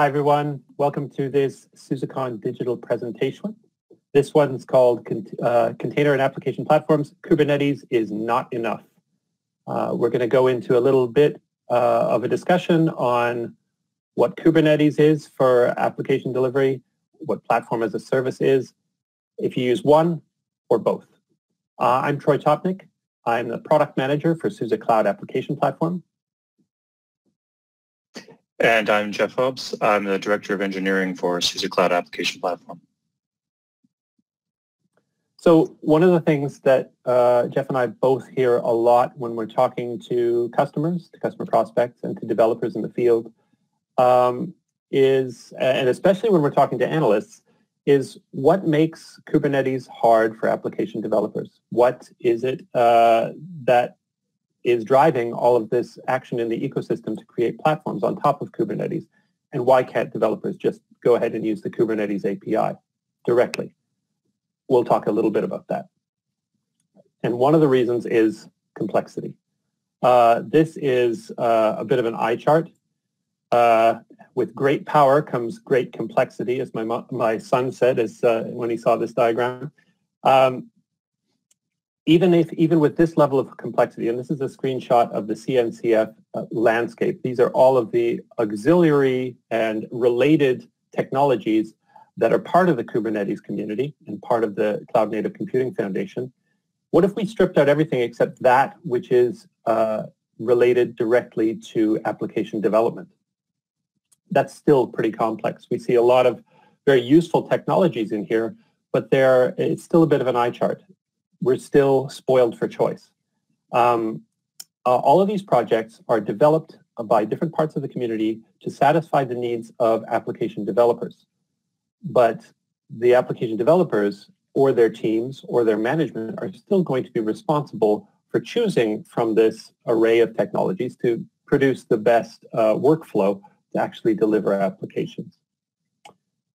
Hi everyone, welcome to this SUSECON digital presentation. This one's called uh, Container and Application Platforms. Kubernetes is not enough. Uh, we're going to go into a little bit uh, of a discussion on what Kubernetes is for application delivery, what platform as a service is, if you use one or both. Uh, I'm Troy Topnik. I'm the product manager for SUSE Cloud Application Platform. And I'm Jeff Hobbs. I'm the Director of Engineering for SUSE Cloud Application Platform. So one of the things that uh, Jeff and I both hear a lot when we're talking to customers, to customer prospects, and to developers in the field um, is, and especially when we're talking to analysts, is what makes Kubernetes hard for application developers? What is it uh, that is driving all of this action in the ecosystem to create platforms on top of Kubernetes? And why can't developers just go ahead and use the Kubernetes API directly? We'll talk a little bit about that. And one of the reasons is complexity. Uh, this is uh, a bit of an eye chart. Uh, with great power comes great complexity, as my, my son said as, uh, when he saw this diagram. Um, even if even with this level of complexity, and this is a screenshot of the CNCF uh, landscape, these are all of the auxiliary and related technologies that are part of the Kubernetes community and part of the Cloud Native Computing Foundation. What if we stripped out everything except that which is uh, related directly to application development? That's still pretty complex. We see a lot of very useful technologies in here, but there it's still a bit of an eye chart we're still spoiled for choice. Um, uh, all of these projects are developed by different parts of the community to satisfy the needs of application developers. But the application developers or their teams or their management are still going to be responsible for choosing from this array of technologies to produce the best uh, workflow to actually deliver applications.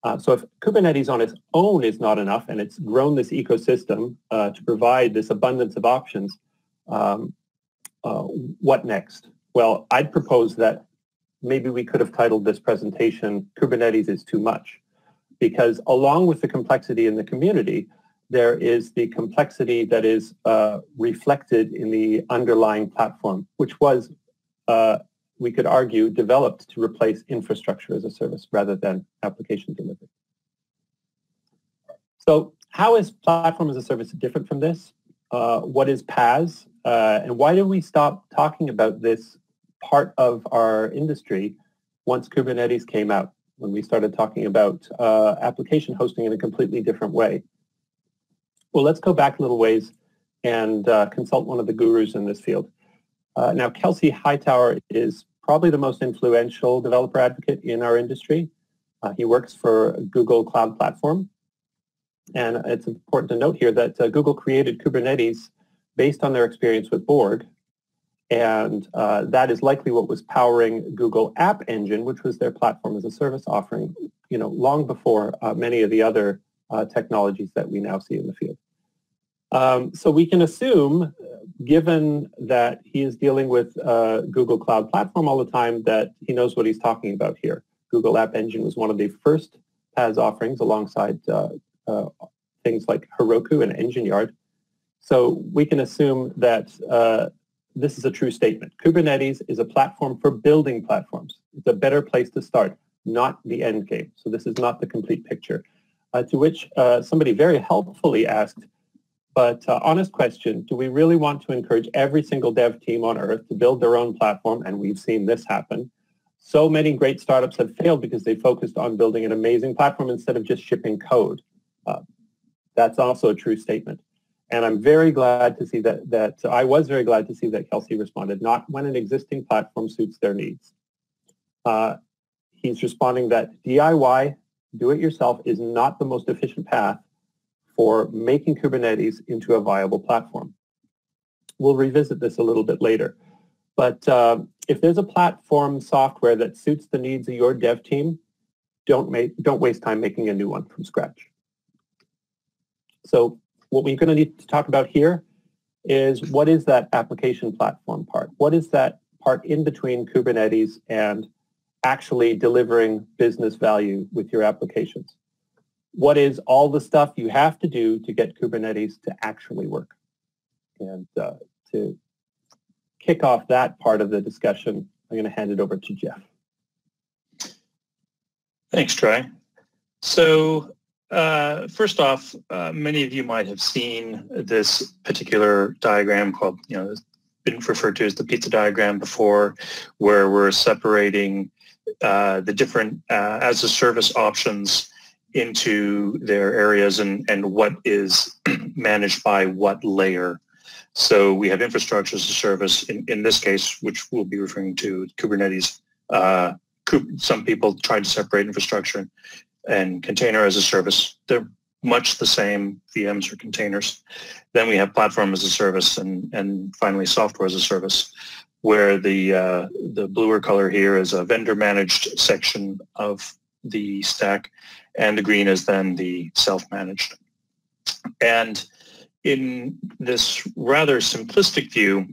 Uh, so if Kubernetes on its own is not enough and it's grown this ecosystem uh, to provide this abundance of options, um, uh, what next? Well, I'd propose that maybe we could have titled this presentation, Kubernetes is too much, because along with the complexity in the community, there is the complexity that is uh, reflected in the underlying platform, which was uh, we could argue, developed to replace infrastructure as a service rather than application delivery. So how is platform as a service different from this? Uh, what is PaaS? Uh, and why did we stop talking about this part of our industry once Kubernetes came out, when we started talking about uh, application hosting in a completely different way? Well, let's go back a little ways and uh, consult one of the gurus in this field. Uh, now, Kelsey Hightower is probably the most influential developer advocate in our industry. Uh, he works for Google Cloud Platform. And it's important to note here that uh, Google created Kubernetes based on their experience with Borg. And uh, that is likely what was powering Google App Engine, which was their platform as a service offering, you know, long before uh, many of the other uh, technologies that we now see in the field. Um, so we can assume, given that he is dealing with uh, Google Cloud Platform all the time, that he knows what he's talking about here. Google App Engine was one of the first PaaS offerings alongside uh, uh, things like Heroku and Engine Yard. So we can assume that uh, this is a true statement. Kubernetes is a platform for building platforms. It's a better place to start, not the end game. So this is not the complete picture. Uh, to which uh, somebody very helpfully asked, but uh, honest question, do we really want to encourage every single dev team on earth to build their own platform? And we've seen this happen. So many great startups have failed because they focused on building an amazing platform instead of just shipping code. Uh, that's also a true statement. And I'm very glad to see that, that I was very glad to see that Kelsey responded, not when an existing platform suits their needs. Uh, he's responding that DIY, do it yourself, is not the most efficient path for making Kubernetes into a viable platform. We'll revisit this a little bit later. But uh, if there's a platform software that suits the needs of your dev team, don't, make, don't waste time making a new one from scratch. So what we're going to need to talk about here is what is that application platform part? What is that part in between Kubernetes and actually delivering business value with your applications? What is all the stuff you have to do to get Kubernetes to actually work? And uh, to kick off that part of the discussion, I'm going to hand it over to Jeff. Thanks, Troy. So uh, first off, uh, many of you might have seen this particular diagram called, you know, been referred to as the pizza diagram before, where we're separating uh, the different uh, as a service options into their areas and, and what is managed by what layer. So we have infrastructure as a service in, in this case, which we'll be referring to Kubernetes. Uh, some people try to separate infrastructure and container as a service. They're much the same VMs or containers. Then we have platform as a service and, and finally software as a service where the, uh, the bluer color here is a vendor managed section of the stack and the green is then the self-managed. And in this rather simplistic view,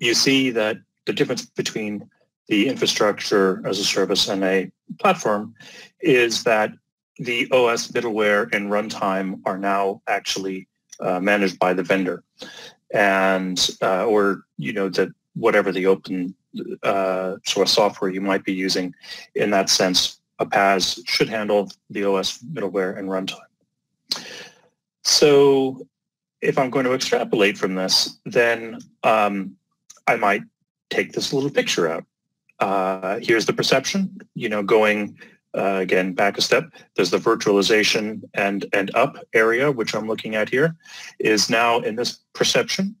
you see that the difference between the infrastructure as a service and a platform is that the OS middleware and runtime are now actually uh, managed by the vendor and uh, or you know that whatever the open uh, sort of software you might be using in that sense a PaaS should handle the OS middleware and runtime. So if I'm going to extrapolate from this, then um, I might take this little picture out. Uh, here's the perception, you know, going uh, again back a step. There's the virtualization and, and up area, which I'm looking at here, is now in this perception.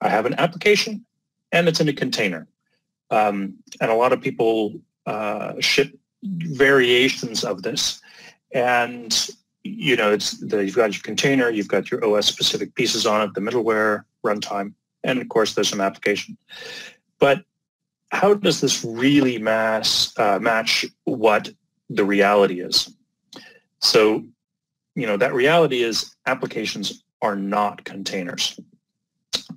I have an application and it's in a container. Um, and a lot of people uh, ship variations of this. And, you know, it's the, you've got your container, you've got your OS specific pieces on it, the middleware, runtime, and of course there's some application. But how does this really mass, uh, match what the reality is? So, you know, that reality is applications are not containers.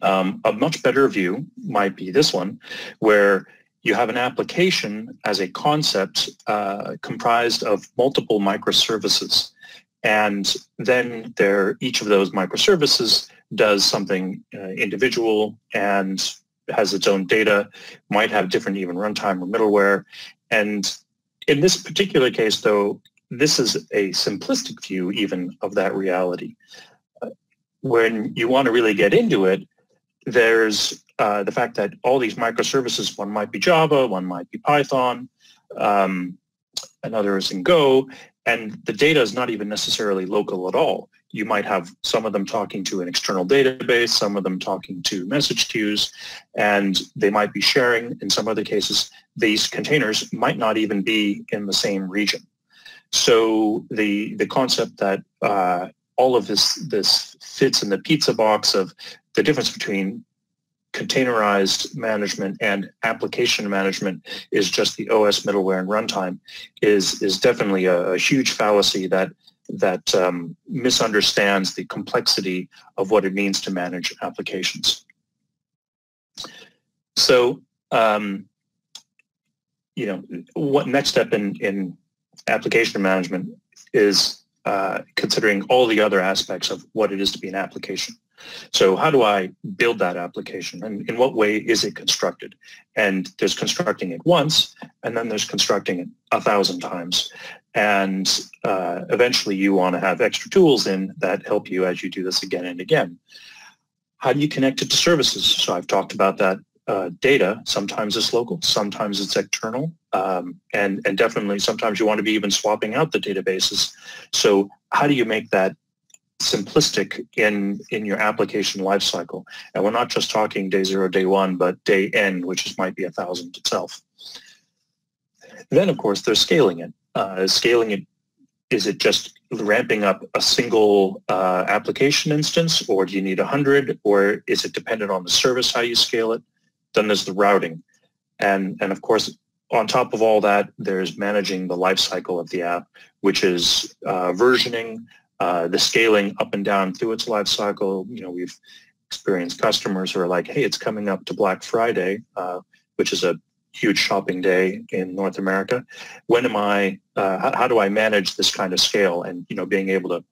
Um, a much better view might be this one, where you have an application as a concept uh, comprised of multiple microservices. And then there, each of those microservices does something uh, individual and has its own data, might have different even runtime or middleware. And in this particular case, though, this is a simplistic view even of that reality. Uh, when you want to really get into it, there's uh, the fact that all these microservices, one might be Java, one might be Python, um, another is in Go, and the data is not even necessarily local at all. You might have some of them talking to an external database, some of them talking to message queues, and they might be sharing. In some other cases, these containers might not even be in the same region. So the the concept that uh, all of this this fits in the pizza box of the difference between containerized management and application management is just the OS middleware and runtime is is definitely a, a huge fallacy that that um, misunderstands the complexity of what it means to manage applications. So, um, you know, what next step in, in application management is uh, considering all the other aspects of what it is to be an application. So how do I build that application and in what way is it constructed? And there's constructing it once and then there's constructing it a thousand times. And uh, eventually you want to have extra tools in that help you as you do this again and again. How do you connect it to services? So I've talked about that uh, data. Sometimes it's local, sometimes it's external, um, and, and definitely sometimes you want to be even swapping out the databases. So how do you make that simplistic in in your application lifecycle. And we're not just talking day zero, day one, but day n, which is, might be a thousand itself. Then, of course, there's scaling it. Uh, scaling it, is it just ramping up a single uh, application instance, or do you need a 100, or is it dependent on the service how you scale it? Then there's the routing. And, and of course, on top of all that, there's managing the lifecycle of the app, which is uh, versioning, uh, the scaling up and down through its life cycle. You know, we've experienced customers who are like, hey, it's coming up to Black Friday, uh, which is a huge shopping day in North America. When am I, uh, how, how, do I manage this kind of scale and, you know, being able to,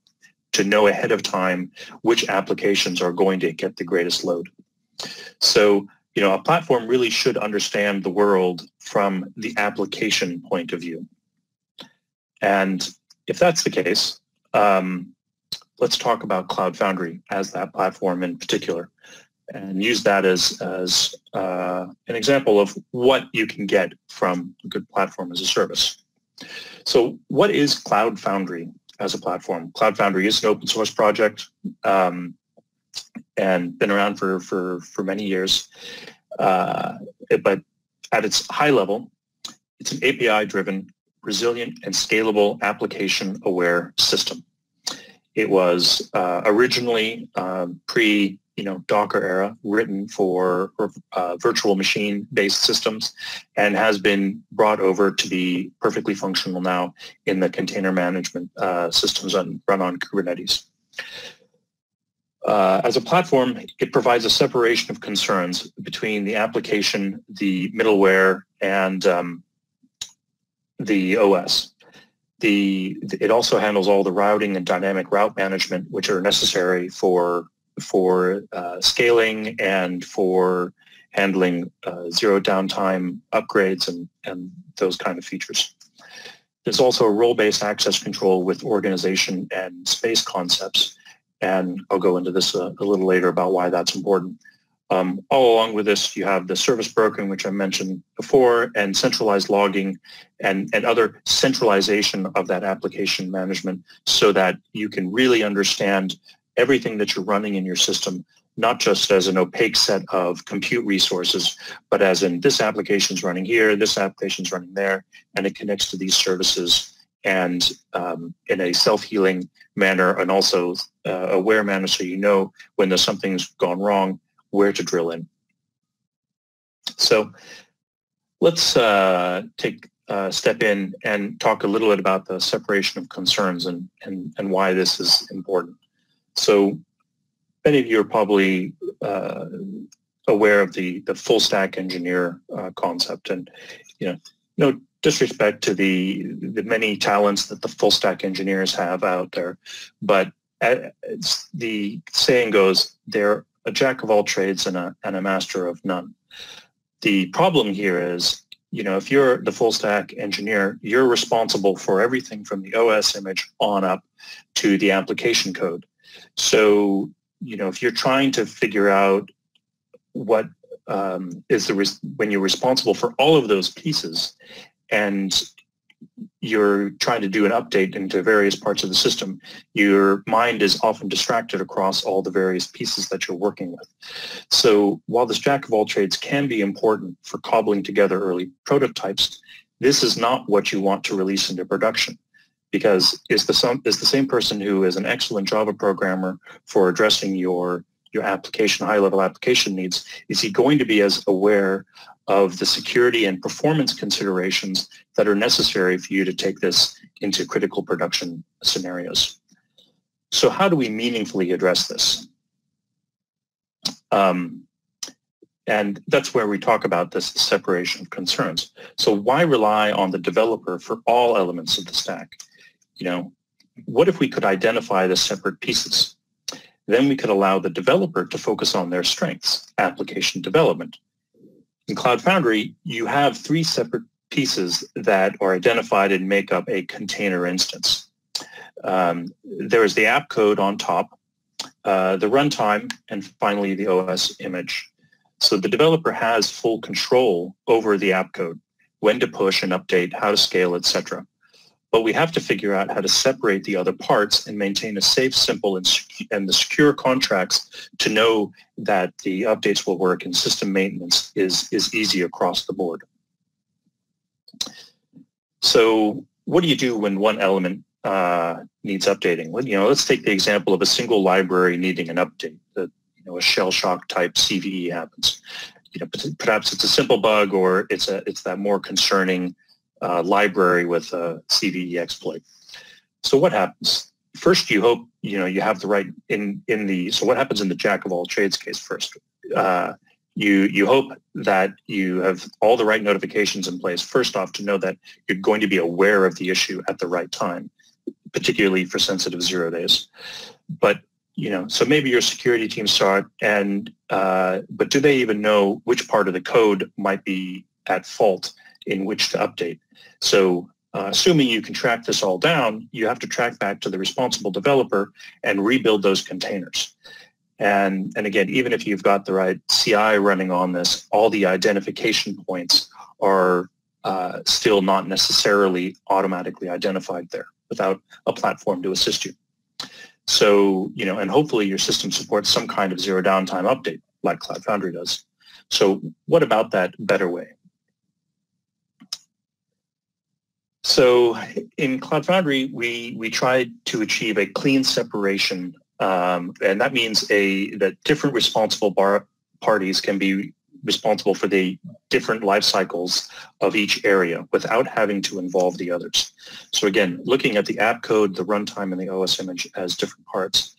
to know ahead of time which applications are going to get the greatest load. So, you know, a platform really should understand the world from the application point of view. And if that's the case, um, let's talk about Cloud Foundry as that platform in particular and use that as, as uh, an example of what you can get from a good platform as a service. So what is Cloud Foundry as a platform? Cloud Foundry is an open source project um, and been around for, for, for many years. Uh, but at its high level, it's an API-driven, resilient, and scalable application-aware system. It was uh, originally um, pre you know, Docker era written for uh, virtual machine based systems and has been brought over to be perfectly functional now in the container management uh, systems on, run on Kubernetes. Uh, as a platform, it provides a separation of concerns between the application, the middleware, and um, the OS. The, it also handles all the routing and dynamic route management, which are necessary for for uh, scaling and for handling uh, zero downtime upgrades and, and those kind of features. There's also a role-based access control with organization and space concepts. And I'll go into this a, a little later about why that's important. Um, all along with this, you have the service brokering, which I mentioned before, and centralized logging and, and other centralization of that application management so that you can really understand everything that you're running in your system, not just as an opaque set of compute resources, but as in this application is running here, this application is running there, and it connects to these services and um, in a self-healing manner and also uh, aware manner so you know when there's something's gone wrong, where to drill in. So let's uh, take uh, step in and talk a little bit about the separation of concerns and, and, and why this is important. So many of you are probably uh, aware of the, the full stack engineer uh, concept and, you know, no disrespect to the, the many talents that the full stack engineers have out there, but the saying goes, they're a jack of all trades and a, and a master of none. The problem here is, you know, if you're the full stack engineer, you're responsible for everything from the OS image on up to the application code. So, you know, if you're trying to figure out what um, is the when you're responsible for all of those pieces and you're trying to do an update into various parts of the system, your mind is often distracted across all the various pieces that you're working with. So while this jack of all trades can be important for cobbling together early prototypes, this is not what you want to release into production because is the, some, is the same person who is an excellent Java programmer for addressing your, your application, high-level application needs, is he going to be as aware of the security and performance considerations that are necessary for you to take this into critical production scenarios. So how do we meaningfully address this? Um, and that's where we talk about this separation of concerns. So why rely on the developer for all elements of the stack? you know, what if we could identify the separate pieces? Then we could allow the developer to focus on their strengths, application development. In Cloud Foundry, you have three separate pieces that are identified and make up a container instance. Um, there is the app code on top, uh, the runtime, and finally the OS image. So the developer has full control over the app code, when to push and update, how to scale, etc but we have to figure out how to separate the other parts and maintain a safe, simple, and, and the secure contracts to know that the updates will work and system maintenance is, is easy across the board. So what do you do when one element uh, needs updating? Well, you know, let's take the example of a single library needing an update. That you know, a shell shock type CVE happens. You know, perhaps it's a simple bug or it's a it's that more concerning uh, library with a CVE exploit. So what happens? First, you hope you know you have the right in in the. So what happens in the jack of all trades case? First, uh, you you hope that you have all the right notifications in place first off to know that you're going to be aware of the issue at the right time particularly for sensitive zero days but you know so maybe your security team saw it and uh, but do they even know which part of the code might be at fault in which to update so uh, assuming you can track this all down you have to track back to the responsible developer and rebuild those containers and, and again, even if you've got the right CI running on this, all the identification points are uh, still not necessarily automatically identified there without a platform to assist you. So, you know, and hopefully your system supports some kind of zero downtime update like Cloud Foundry does. So what about that better way? So in Cloud Foundry, we, we tried to achieve a clean separation um, and that means a that different responsible bar, parties can be responsible for the different life cycles of each area without having to involve the others. So again, looking at the app code, the runtime, and the OS image as different parts.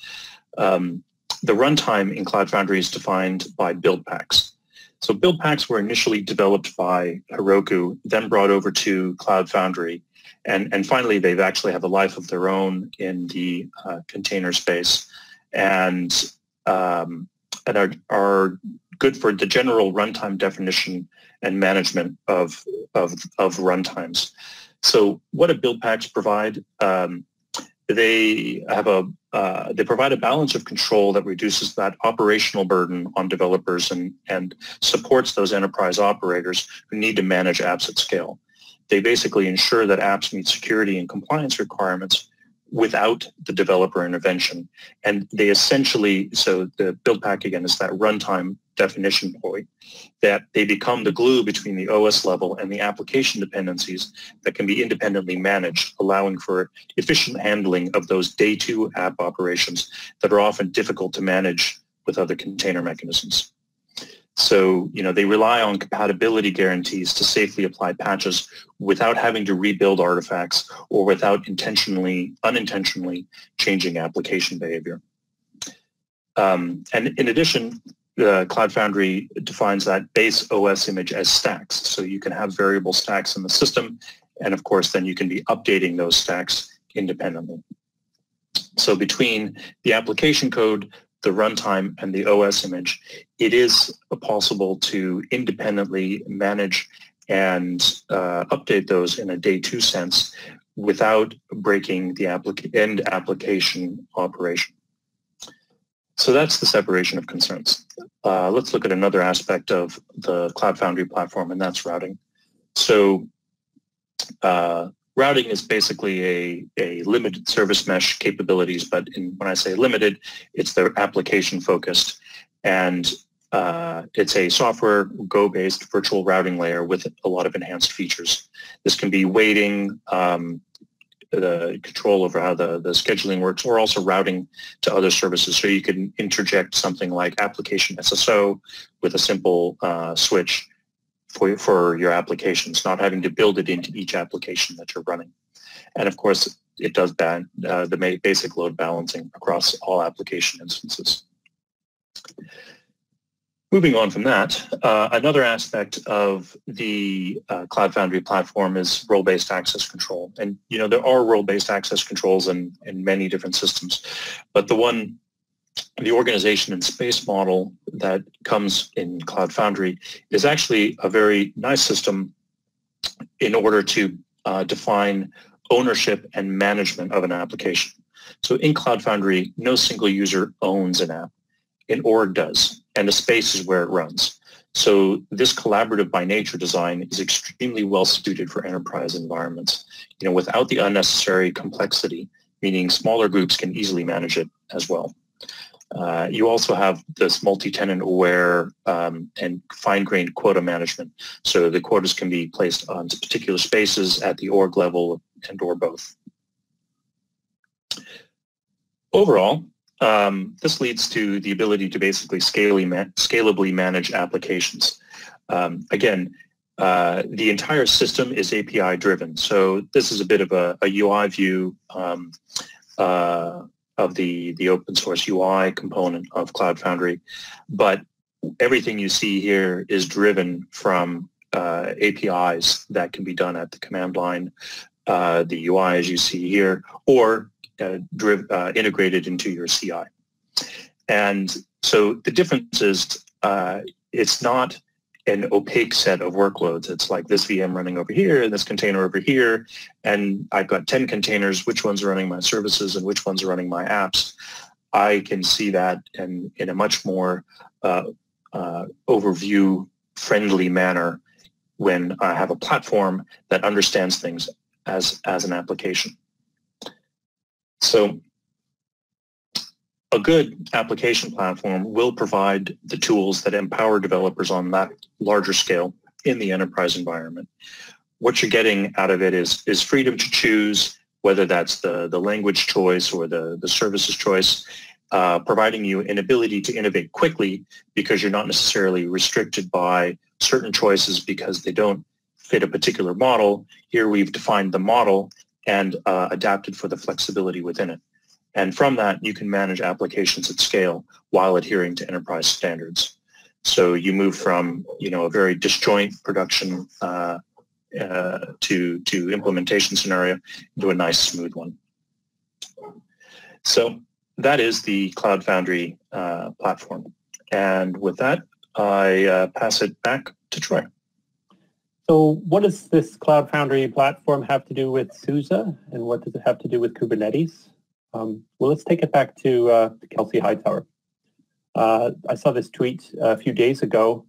Um, the runtime in Cloud Foundry is defined by build packs. So build packs were initially developed by Heroku, then brought over to Cloud Foundry, and, and finally, they've actually have a life of their own in the uh, container space and, um, and are, are good for the general runtime definition and management of, of, of runtimes. So what do build packs provide? Um, they have a uh, they provide a balance of control that reduces that operational burden on developers and, and supports those enterprise operators who need to manage apps at scale. They basically ensure that apps meet security and compliance requirements without the developer intervention. And they essentially, so the build pack again is that runtime definition point, that they become the glue between the OS level and the application dependencies that can be independently managed, allowing for efficient handling of those day two app operations that are often difficult to manage with other container mechanisms. So, you know, they rely on compatibility guarantees to safely apply patches without having to rebuild artifacts or without intentionally, unintentionally changing application behavior. Um, and in addition, uh, Cloud Foundry defines that base OS image as stacks. So you can have variable stacks in the system. And of course, then you can be updating those stacks independently. So between the application code, the runtime and the OS image, it is possible to independently manage and uh, update those in a day two sense without breaking the applica- end application operation. So that's the separation of concerns. Uh, let's look at another aspect of the Cloud Foundry platform, and that's routing. So uh, routing is basically a, a limited service mesh capabilities, but in, when I say limited, it's the application focused. And uh, it's a software Go-based virtual routing layer with a lot of enhanced features. This can be weighting, um, the control over how the, the scheduling works, or also routing to other services. So you can interject something like application SSO with a simple uh, switch for, for your applications, not having to build it into each application that you're running. And of course, it does ban, uh, the basic load balancing across all application instances. Moving on from that, uh, another aspect of the uh, Cloud Foundry platform is role-based access control. And, you know, there are role-based access controls in, in many different systems, but the one the organization and space model that comes in Cloud Foundry is actually a very nice system in order to uh, define ownership and management of an application. So in Cloud Foundry, no single user owns an app. An org does, and the space is where it runs. So this collaborative by nature design is extremely well suited for enterprise environments. You know, without the unnecessary complexity, meaning smaller groups can easily manage it as well. Uh, you also have this multi-tenant aware um, and fine-grained quota management. So the quotas can be placed on particular spaces at the org level and or both. Overall, um, this leads to the ability to basically scalably manage applications. Um, again, uh, the entire system is API driven. So this is a bit of a, a UI view um, uh, of the, the open source UI component of Cloud Foundry. But everything you see here is driven from uh, APIs that can be done at the command line, uh, the UI as you see here, or uh, uh, integrated into your CI. And so the difference is uh, it's not an opaque set of workloads. It's like this VM running over here and this container over here, and I've got 10 containers, which ones are running my services and which ones are running my apps. I can see that in, in a much more uh, uh, overview friendly manner when I have a platform that understands things as, as an application. So a good application platform will provide the tools that empower developers on that larger scale in the enterprise environment. What you're getting out of it is, is freedom to choose, whether that's the, the language choice or the, the services choice, uh, providing you an ability to innovate quickly because you're not necessarily restricted by certain choices because they don't fit a particular model. Here we've defined the model and uh, adapted for the flexibility within it. And from that, you can manage applications at scale while adhering to enterprise standards. So you move from, you know, a very disjoint production uh, uh, to, to implementation scenario into a nice smooth one. So that is the Cloud Foundry uh, platform. And with that, I uh, pass it back to Troy. So what does this Cloud Foundry platform have to do with SUSE and what does it have to do with Kubernetes? Um, well, let's take it back to, uh, Kelsey Hightower. Uh, I saw this tweet a few days ago,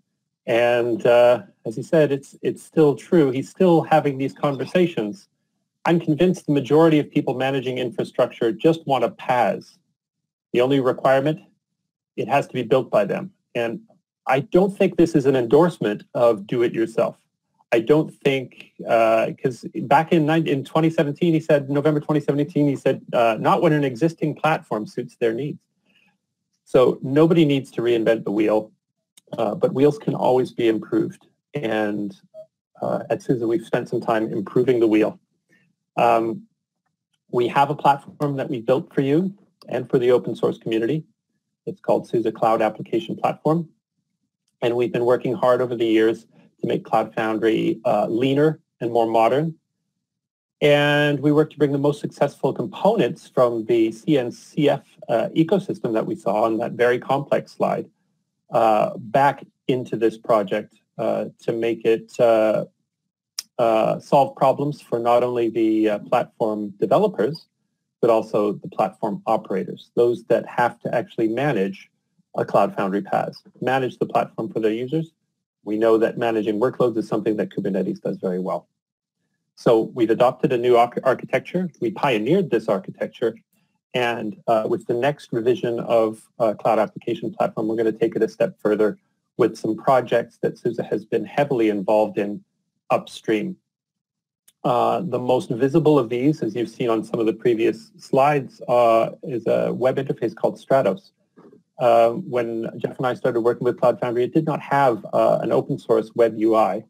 and uh, as he said, it's it's still true. He's still having these conversations. I'm convinced the majority of people managing infrastructure just want a PaaS. The only requirement, it has to be built by them. And I don't think this is an endorsement of do it yourself. I don't think because uh, back in in 2017, he said November 2017, he said uh, not when an existing platform suits their needs. So nobody needs to reinvent the wheel, uh, but wheels can always be improved. And uh, at SUSE, we've spent some time improving the wheel. Um, we have a platform that we built for you and for the open source community. It's called SUSE Cloud Application Platform. And we've been working hard over the years to make Cloud Foundry uh, leaner and more modern. And we worked to bring the most successful components from the CNCF uh, ecosystem that we saw on that very complex slide uh, back into this project uh, to make it uh, uh, solve problems for not only the platform developers, but also the platform operators, those that have to actually manage a Cloud Foundry PaaS, manage the platform for their users, we know that managing workloads is something that Kubernetes does very well. So we've adopted a new architecture. We pioneered this architecture. And uh, with the next revision of uh, Cloud Application Platform, we're going to take it a step further with some projects that SUSE has been heavily involved in upstream. Uh, the most visible of these, as you've seen on some of the previous slides, uh, is a web interface called Stratos uh, when Jeff and I started working with Cloud Foundry, it did not have uh, an open source web UI.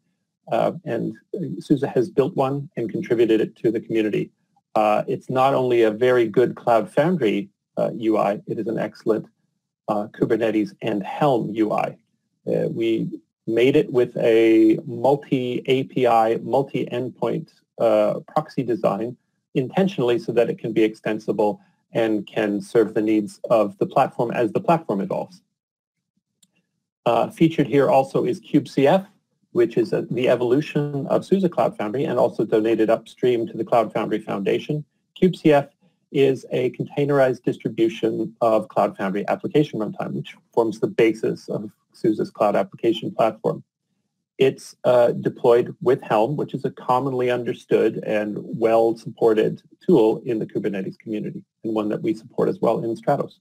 Uh, and SUSE has built one and contributed it to the community. Uh, it's not only a very good Cloud Foundry UI, uh, it is an excellent uh, Kubernetes and Helm UI. we made it with a multi-API, multi-endpoint proxy design intentionally so that it can be extensible and can serve the needs of the platform as the platform evolves. Uh, featured here also is kubecf, which is a, the evolution of SUSE Cloud Foundry and also donated upstream to the Cloud Foundry Foundation. kubecf is a containerized distribution of Cloud Foundry application runtime, which forms the basis of SUSE's cloud application platform. It's uh, deployed with Helm, which is a commonly understood and well-supported tool in the Kubernetes community and one that we support as well in Stratos.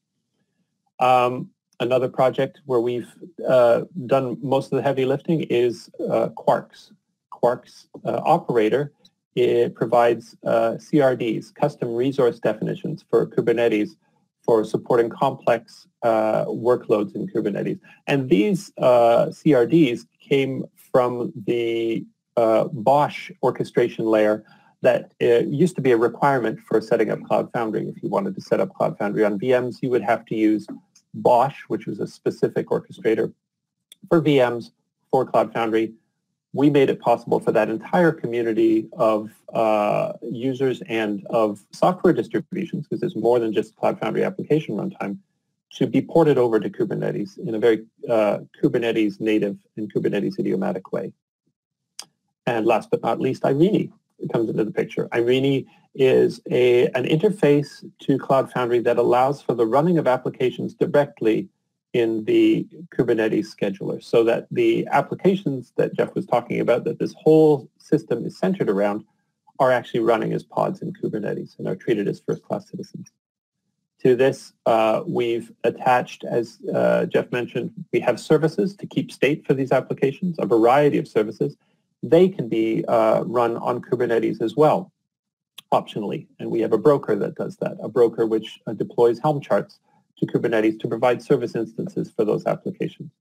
Um, another project where we've uh, done most of the heavy lifting is uh, Quarks. Quarks uh, operator it provides uh, CRDs, custom resource definitions for Kubernetes for supporting complex uh, workloads in Kubernetes. And these uh, CRDs came from the uh, BOSH orchestration layer that uh, used to be a requirement for setting up Cloud Foundry. If you wanted to set up Cloud Foundry on VMs, you would have to use BOSH, which was a specific orchestrator. for VMs, for Cloud Foundry. We made it possible for that entire community of uh, users and of software distributions, because there's more than just Cloud Foundry application runtime, to be ported over to Kubernetes in a very uh, Kubernetes native and Kubernetes idiomatic way. And last but not least, Eirini comes into the picture. Eirini is a, an interface to Cloud Foundry that allows for the running of applications directly in the Kubernetes scheduler so that the applications that Jeff was talking about, that this whole system is centered around, are actually running as pods in Kubernetes and are treated as first-class citizens. To this, uh, we've attached, as uh, Jeff mentioned, we have services to keep state for these applications, a variety of services. They can be uh, run on Kubernetes as well, optionally. And we have a broker that does that, a broker which uh, deploys Helm charts to Kubernetes to provide service instances for those applications.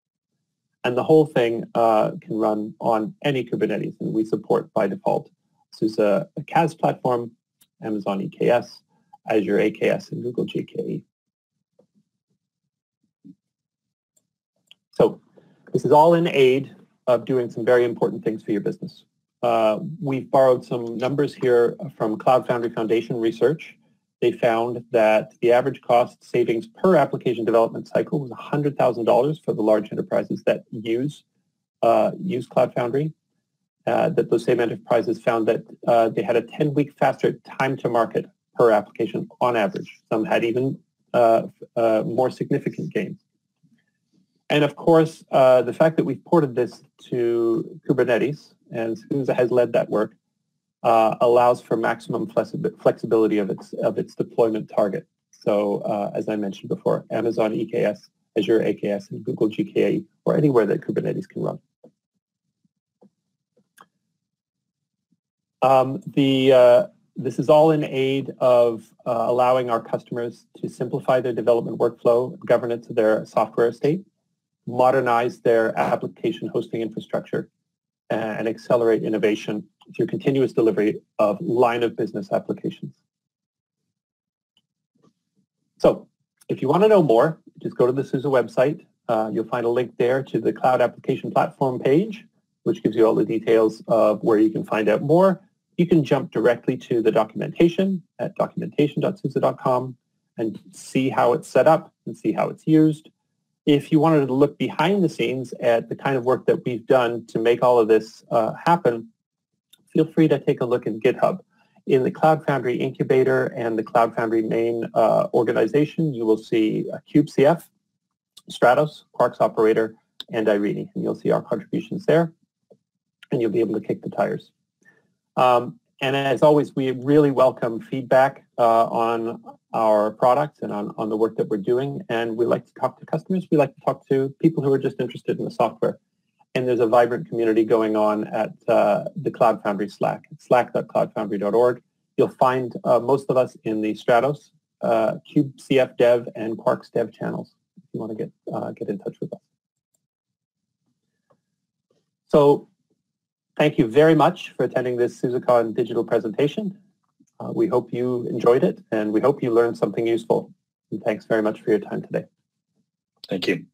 And the whole thing uh, can run on any Kubernetes, and we support by default. A, a CaaS platform, Amazon EKS, Azure AKS, and Google GKE. So this is all in aid of doing some very important things for your business. Uh, we've borrowed some numbers here from Cloud Foundry Foundation research. They found that the average cost savings per application development cycle was $100,000 for the large enterprises that use uh, use Cloud Foundry. Uh, that those same enterprises found that uh, they had a 10-week faster time to market per application on average. Some had even uh, uh, more significant gains. And of course, uh, the fact that we've ported this to Kubernetes, and SUSE has led that work, uh, allows for maximum flexibility of its, of its deployment target. So uh, as I mentioned before, Amazon EKS, Azure AKS, and Google GKE, or anywhere that Kubernetes can run. Um, the uh, this is all in aid of uh, allowing our customers to simplify their development workflow, governance of their software estate, modernize their application hosting infrastructure, and accelerate innovation through continuous delivery of line of business applications. So if you want to know more, just go to the SUSE website. Uh, you'll find a link there to the Cloud Application Platform page, which gives you all the details of where you can find out more you can jump directly to the documentation at documentation.suse.com and see how it's set up and see how it's used. If you wanted to look behind the scenes at the kind of work that we've done to make all of this uh, happen, feel free to take a look in GitHub. In the Cloud Foundry Incubator and the Cloud Foundry main uh, organization, you will see kubecf, Stratos, Quarks Operator, and Eirini, and you'll see our contributions there, and you'll be able to kick the tires. Um, and as always, we really welcome feedback uh, on our products and on, on the work that we're doing. And we like to talk to customers. We like to talk to people who are just interested in the software. And there's a vibrant community going on at uh, the Cloud Foundry Slack, slack.cloudfoundry.org. You'll find uh, most of us in the Stratos, uh, kubecf dev, and Quarks dev channels if you want to get, uh, get in touch with us. So Thank you very much for attending this SUSECon digital presentation. Uh, we hope you enjoyed it and we hope you learned something useful. And thanks very much for your time today. Thank you.